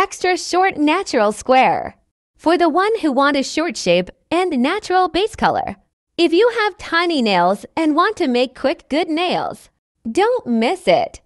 extra short natural square. For the one who want a short shape and natural base color. If you have tiny nails and want to make quick good nails, don't miss it.